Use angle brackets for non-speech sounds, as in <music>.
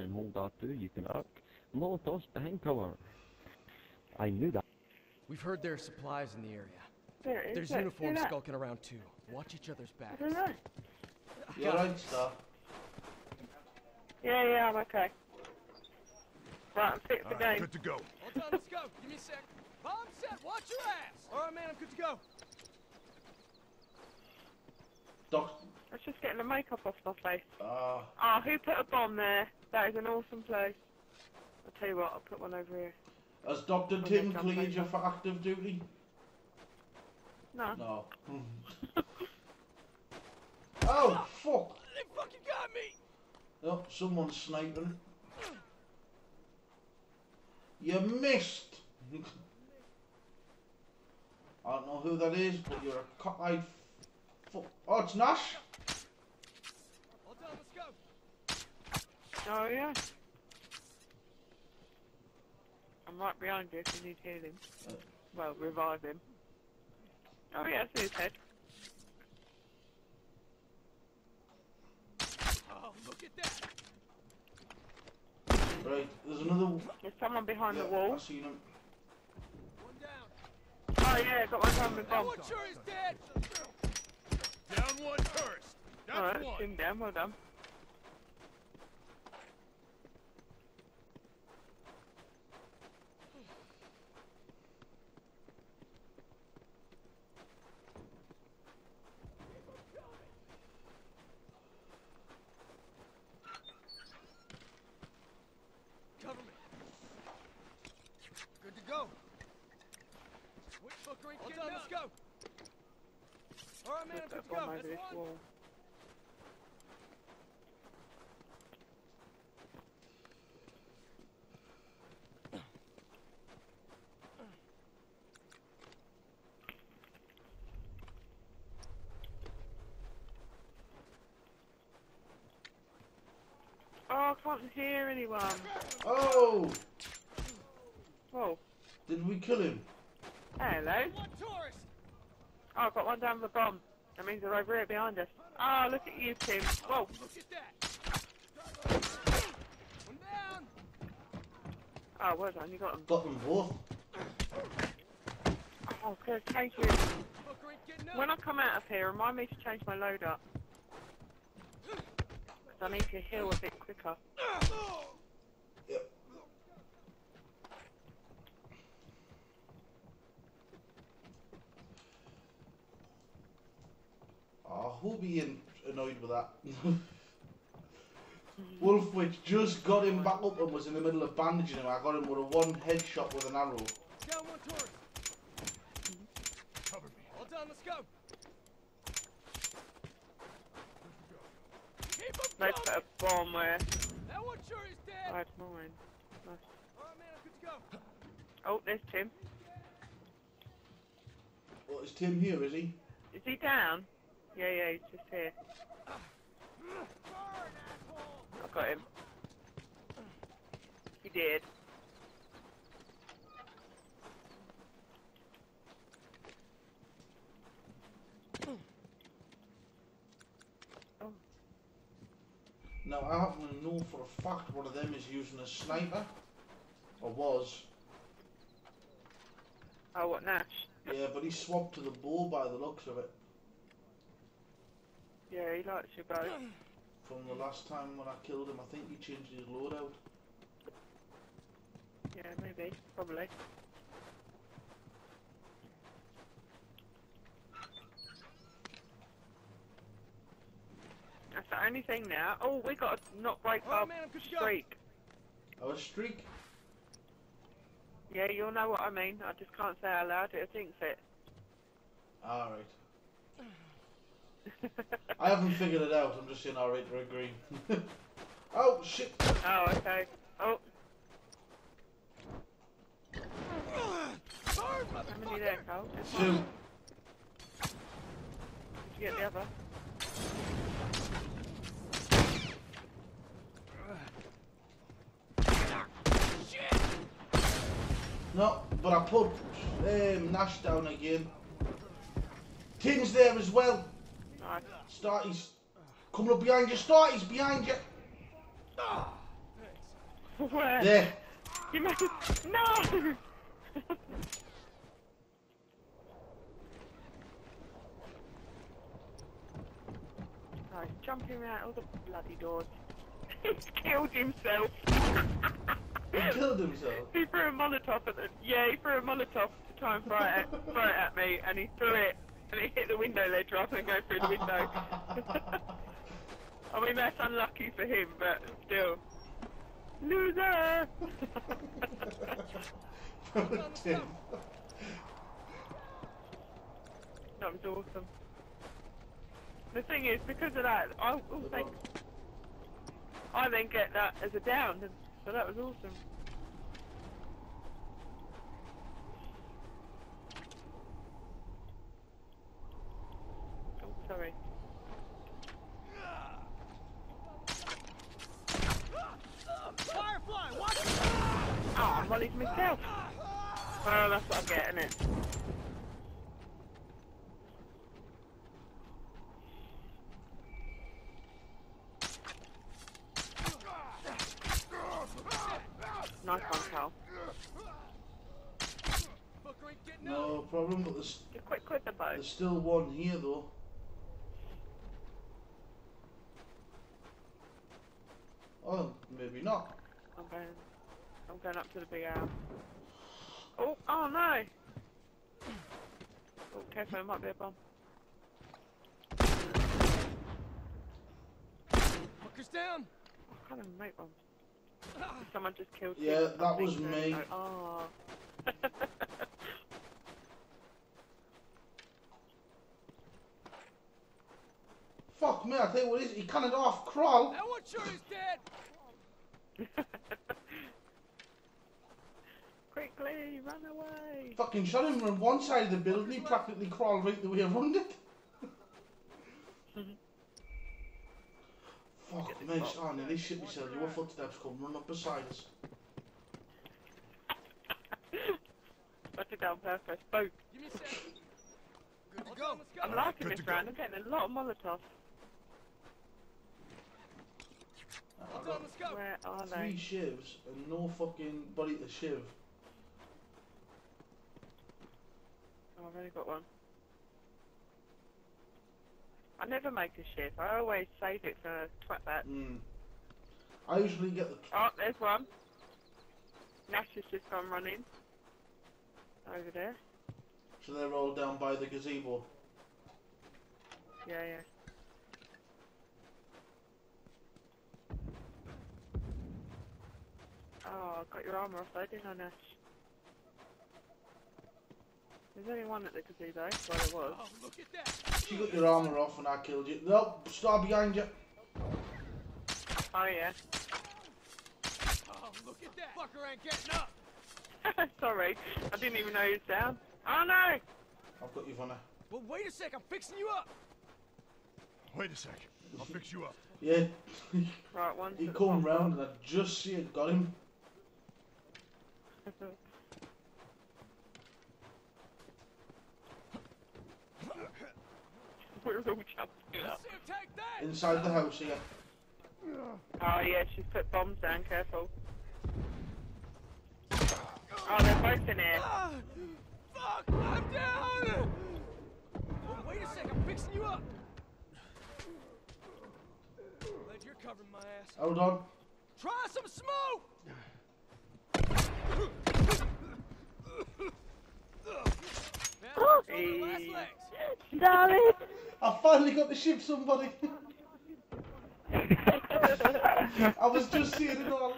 and hold R2, you can arc Molotovs behind cover. I knew that. We've heard there are supplies in the area. There. There's look, see uniforms that? skulking around too. Watch each other's I backs. don't know. You alright, Star? Yeah, yeah, I'm okay. Right, I'm fit for Alright, game. good to go. Hold on, let's go. Give me a sec. Bomb set. Watch your ass. All right, man. I'm good to go. Doc. I was just getting the makeup off my face. Ah, Ah, who put a bomb there? That is an awesome place. I'll tell you what, I'll put one over here. has Dr. Tim cleared you for active duty? No. No. <laughs> oh, fuck! They fucking got me. Oh, someone's sniping. You missed! <laughs> I don't know who that is, but you're a cockeyed fuck. Oh, it's Nash! Hold on, let's go. Oh, yeah. I'm right behind you if you need healing. Uh. Well, revive him. Oh, yeah, I see his head. Oh, look at that. Right, there's another. There's someone behind the Yeah, wall. I seen him. One down. Oh, yeah, got one down with That bomb. one sure is dead. Down one tourist. That's Alright, one. him down, well done. Cover me. Good to go. Which fucker ain't Hold on, let's go. All right, man. I'm Put good that to go. bomb That's this one. Oh, I can't hear anyone. Oh! oh. Whoa. Did we kill him? Hello. One tourist. Oh, I've got one down with a bomb. That means they're over here behind us. Oh, look at you, Tim. Whoa. Look at that. One down. Oh, well done. You got them. Got them both. Oh, I was going to change you. Fucker ain't getting up. When I come out of here, remind me to change my load up. <gasps> Because I need to heal a bit quicker. Who'll be in, annoyed with that? <laughs> Wolfwitch just got him back up and was in the middle of bandaging him. I got him with a one headshot with an arrow. Down one tourist. Cover me. All done. Let's go. Keep 'em They coming. put a bomb where That one sure is dead. I had mine. Nice. All right, man. I'm good to go. Oh, there's Tim. Well, is Tim here, is he? Is he down? Yeah, yeah, he's just here. I got him. He did. Now, I happen to know for a fact one of them is using a sniper. Or was. Oh, what, Nash? Yeah, but he swapped to the bow by the looks of it. Yeah, he likes your bow. From the last time when I killed him, I think he changed his loadout. Yeah, maybe. Probably. That's the only thing now. Oh, we got a not break Oh, man, I'm good to go. streak. Oh, Our streak? Yeah, you'll know what I mean. I just can't say out loud. It thinks it. Ah, Alright. I haven't figured it out, I'm just saying alright to green. oh, shit! oh, okay. Oh, how many there, Carl? Two. Did you get the other? No, but I put um, Nash down again. Tim's there as well. Nice. Starty's coming up behind you. Starty's behind you. Where? There. You made... No! <laughs> oh, he's jumping around all the bloody doors. <laughs> he's killed himself. He killed himself. He threw a Molotov at the... Yeah, he threw a Molotov to try and throw it, at, throw it at me, and he threw it, and it hit the window ledge rather than go through the window. <laughs> I mean, that's unlucky for him, but still. Loser! <laughs> That was awesome. The thing is, because of that, I oh, think I then get that as a down, and so that was awesome. Oh, sorry. Firefly, watch it! Oh, I volleyed myself. Well, that's what I'm getting it. Nice one, Cal. Fucker ain't getting No problem, but there's, quick the there's still one here though. Oh, maybe not. Going. I'm going up to the big house. Oh, oh no! Oh, careful, there might be a bomb. Fucker's down. I can't even make bombs. Ah. Someone just killed Yeah, him. That was so. me. Oh. <laughs> Fuck me, I tell you what it is, he cannot off crawl. That one sure is dead. <laughs> Quickly, run away! Fucking shot him from one side of the building, he practically crawled right the way around it. <laughs> Fuck me, oh, nearly shit myself. Your footsteps come run up beside us. <laughs> I it down purpose. Spoke. Give me a second. Good to go. I'm liking Good this to go. round. I'm getting a lot of Molotovs. I Hold got on, let's go. Where are they? three shivs and no fucking body to shiv. Oh, I've only got one. I never make a shiv. I always save it for twat that. Mm. I usually get the Oh, there's one. Nash has just gone running. Over there. so they're all down by the gazebo. Yeah, yeah. Oh, I got your armour off though, didn't I, Nash? There's only one at the gazebo. Well, there was. Oh, look at that. She got your armour off and I killed you. Nope, star behind you. Oh, yeah. <laughs> Oh, look at that. Fucker ain't getting up. Sorry, I didn't even know he was down. Oh no! I've got you, Vanna. Well, wait a sec. I'm fixing you up. Wait a sec. I'll fix you up. Yeah, Right, one. he come round and I just see it, got him. <laughs> We're all jumping up. See him take that. Inside the house here. Oh yeah, she's put bombs down. Careful. Oh, they're both in here. Ah, fuck, I'm down. Well, wait a sec. I'm fixing you up. Glad you're covering my ass. Hold on. Try some smoke. Now, those are the last Hey. legs. Darling. I finally got to shiv somebody. <laughs> I was just seeing it all.